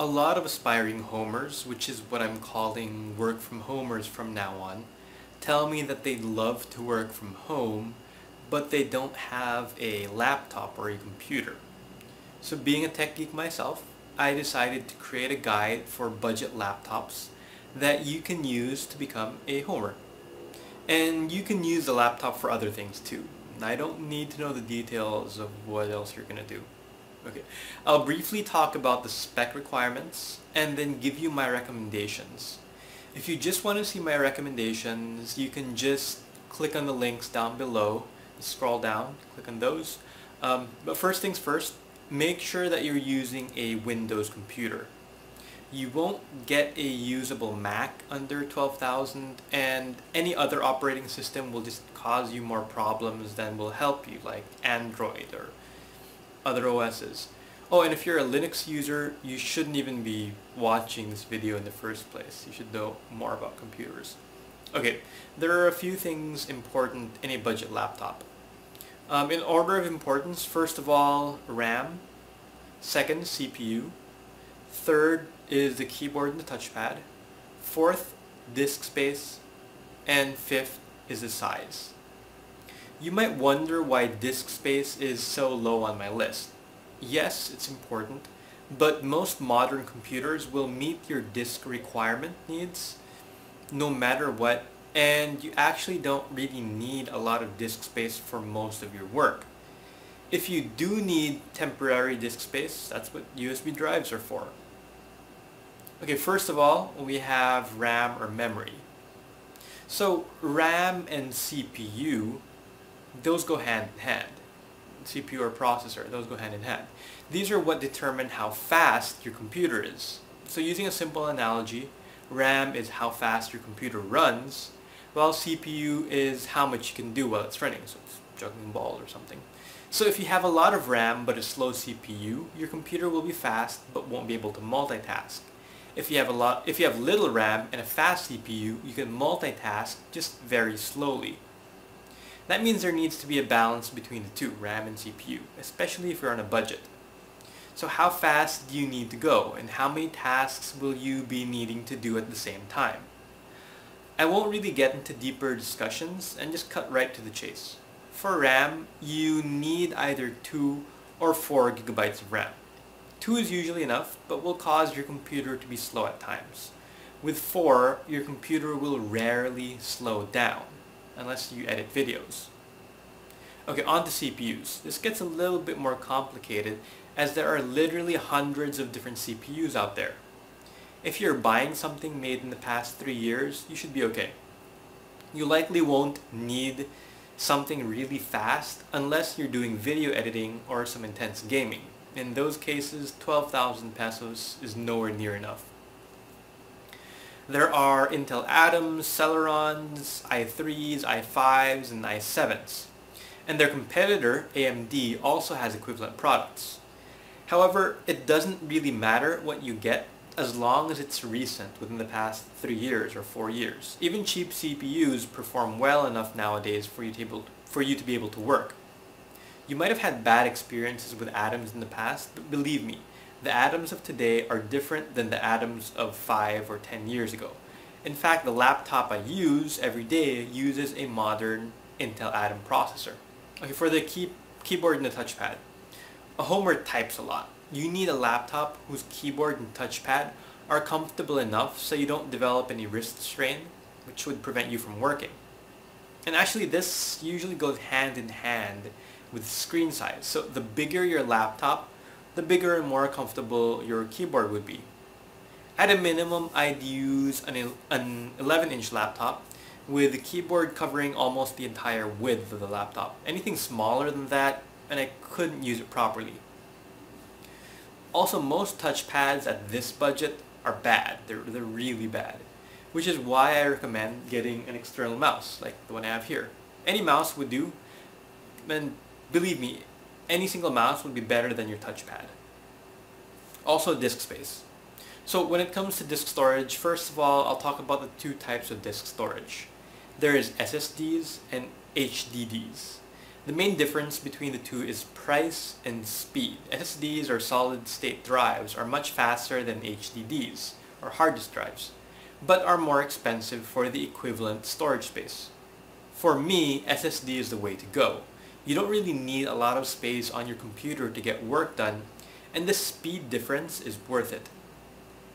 A lot of aspiring homers, which is what I'm calling work from homers from now on, tell me that they'd love to work from home, but they don't have a laptop or a computer. So being a tech geek myself, I decided to create a guide for budget laptops that you can use to become a homer. And you can use the laptop for other things too. I don't need to know the details of what else you're going to do. Okay, I'll briefly talk about the spec requirements and then give you my recommendations. If you just want to see my recommendations, you can just click on the links down below, scroll down, click on those. Um, but first things first, make sure that you're using a Windows computer. You won't get a usable Mac under 12,000 and any other operating system will just cause you more problems than will help you like Android or other OSs. Oh, and if you're a Linux user, you shouldn't even be watching this video in the first place. You should know more about computers. Okay, there are a few things important in a budget laptop. Um, in order of importance, first of all, RAM. Second, CPU. Third is the keyboard and the touchpad. Fourth, disk space. And fifth is the size. You might wonder why disk space is so low on my list. Yes, it's important, but most modern computers will meet your disk requirement needs no matter what, and you actually don't really need a lot of disk space for most of your work. If you do need temporary disk space, that's what USB drives are for. Okay, first of all, we have RAM or memory. So RAM and CPU those go hand in hand. CPU or processor, those go hand in hand. These are what determine how fast your computer is. So using a simple analogy, RAM is how fast your computer runs, while CPU is how much you can do while it's running, so it's juggling ball or something. So if you have a lot of RAM but a slow CPU, your computer will be fast but won't be able to multitask. If you have a lot if you have little RAM and a fast CPU, you can multitask just very slowly. That means there needs to be a balance between the two, RAM and CPU, especially if you're on a budget. So how fast do you need to go, and how many tasks will you be needing to do at the same time? I won't really get into deeper discussions and just cut right to the chase. For RAM, you need either 2 or 4 gigabytes of RAM. 2 is usually enough, but will cause your computer to be slow at times. With 4, your computer will rarely slow down unless you edit videos. Okay, on to CPUs. This gets a little bit more complicated as there are literally hundreds of different CPUs out there. If you're buying something made in the past three years, you should be okay. You likely won't need something really fast unless you're doing video editing or some intense gaming. In those cases, 12,000 pesos is nowhere near enough. There are Intel Atoms, Celerons, i3s, i5s, and i7s. And their competitor, AMD, also has equivalent products. However, it doesn't really matter what you get as long as it's recent within the past three years or four years. Even cheap CPUs perform well enough nowadays for you to, able, for you to be able to work. You might have had bad experiences with Atoms in the past, but believe me, the atoms of today are different than the atoms of 5 or 10 years ago. In fact, the laptop I use every day uses a modern Intel Atom processor. Okay, for the key keyboard and the touchpad. A homer types a lot. You need a laptop whose keyboard and touchpad are comfortable enough so you don't develop any wrist strain, which would prevent you from working. And actually this usually goes hand in hand with screen size. So the bigger your laptop, the bigger and more comfortable your keyboard would be. At a minimum, I'd use an, an 11-inch laptop with the keyboard covering almost the entire width of the laptop. Anything smaller than that, and I couldn't use it properly. Also, most touchpads at this budget are bad. They're, they're really bad. Which is why I recommend getting an external mouse, like the one I have here. Any mouse would do, and believe me, any single mouse would be better than your touchpad. Also disk space. So when it comes to disk storage, first of all, I'll talk about the two types of disk storage. There is SSDs and HDDs. The main difference between the two is price and speed. SSDs or solid-state drives are much faster than HDDs, or hard disk drives, but are more expensive for the equivalent storage space. For me, SSD is the way to go. You don't really need a lot of space on your computer to get work done, and the speed difference is worth it.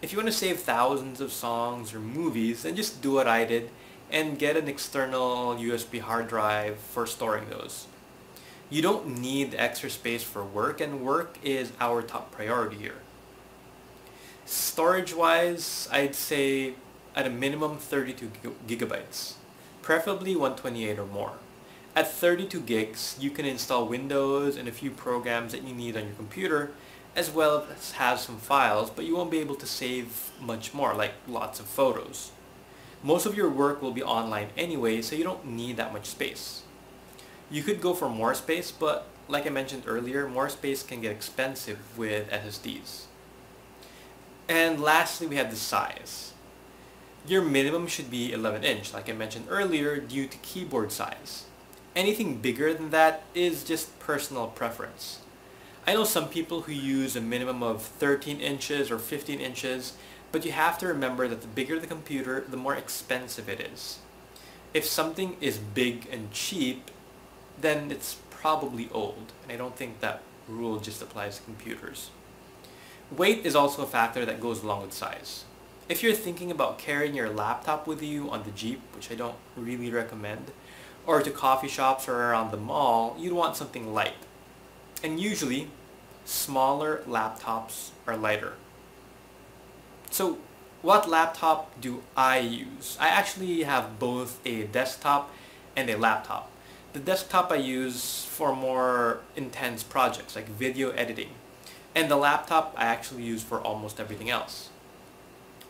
If you want to save thousands of songs or movies, then just do what I did and get an external USB hard drive for storing those. You don't need extra space for work, and work is our top priority here. Storage-wise, I'd say at a minimum 32 gigabytes, preferably 128 or more. At 32 gigs, you can install Windows and a few programs that you need on your computer, as well as have some files, but you won't be able to save much more, like lots of photos. Most of your work will be online anyway, so you don't need that much space. You could go for more space, but like I mentioned earlier, more space can get expensive with SSDs. And lastly, we have the size. Your minimum should be 11 inch, like I mentioned earlier, due to keyboard size. Anything bigger than that is just personal preference. I know some people who use a minimum of 13 inches or 15 inches, but you have to remember that the bigger the computer, the more expensive it is. If something is big and cheap, then it's probably old, and I don't think that rule just applies to computers. Weight is also a factor that goes along with size. If you're thinking about carrying your laptop with you on the Jeep, which I don't really recommend, or to coffee shops or around the mall, you'd want something light. And usually, smaller laptops are lighter. So, what laptop do I use? I actually have both a desktop and a laptop. The desktop I use for more intense projects like video editing. And the laptop I actually use for almost everything else.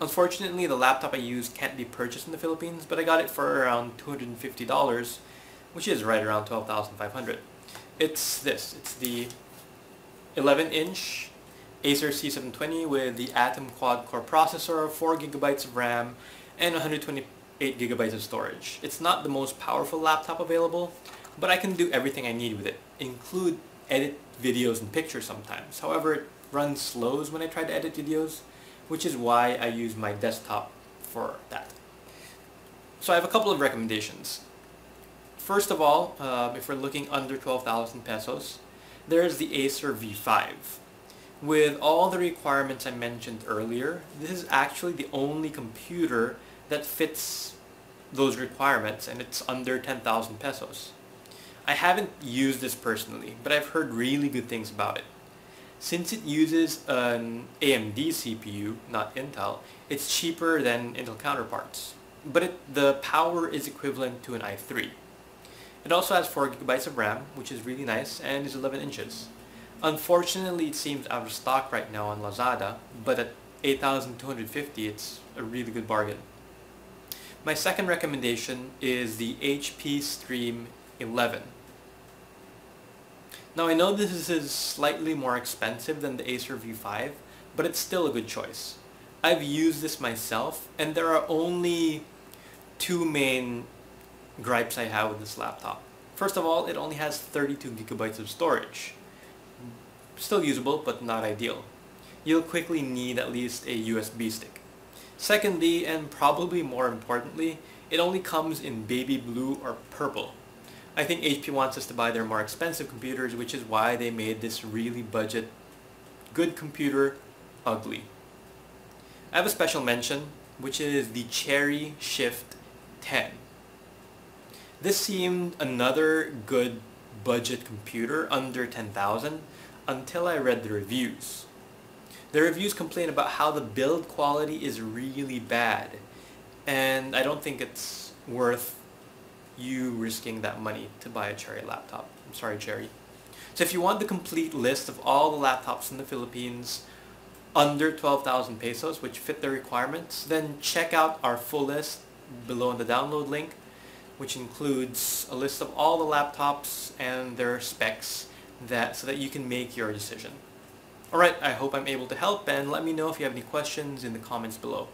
Unfortunately, the laptop I use can't be purchased in the Philippines, but I got it for around $250, which is right around 12500 It's this. It's the 11-inch Acer C720 with the Atom quad-core processor, 4 gigabytes of RAM, and 128 gigabytes of storage. It's not the most powerful laptop available, but I can do everything I need with it, include edit videos and pictures sometimes. However, it runs slows when I try to edit videos, which is why I use my desktop for that. So I have a couple of recommendations. First of all, uh, if we're looking under 12,000 pesos, there's the Acer V5. With all the requirements I mentioned earlier, this is actually the only computer that fits those requirements and it's under 10,000 pesos. I haven't used this personally, but I've heard really good things about it. Since it uses an AMD CPU, not Intel, it's cheaper than Intel counterparts. But it, the power is equivalent to an i3. It also has 4GB of RAM, which is really nice, and is 11 inches. Unfortunately, it seems out of stock right now on Lazada, but at 8,250 it's a really good bargain. My second recommendation is the HP Stream 11. Now I know this is slightly more expensive than the Acer V5, but it's still a good choice. I've used this myself, and there are only two main gripes I have with this laptop. First of all, it only has 32 gigabytes of storage. Still usable, but not ideal. You'll quickly need at least a USB stick. Secondly, and probably more importantly, it only comes in baby blue or purple. I think HP wants us to buy their more expensive computers, which is why they made this really budget, good computer ugly. I have a special mention, which is the Cherry Shift 10. This seemed another good budget computer under 10,000 until I read the reviews. The reviews complain about how the build quality is really bad and I don't think it's worth you risking that money to buy a Cherry laptop. I'm sorry Cherry. So if you want the complete list of all the laptops in the Philippines under 12,000 pesos which fit the requirements, then check out our full list below in the download link which includes a list of all the laptops and their specs that so that you can make your decision. Alright, I hope I'm able to help and let me know if you have any questions in the comments below.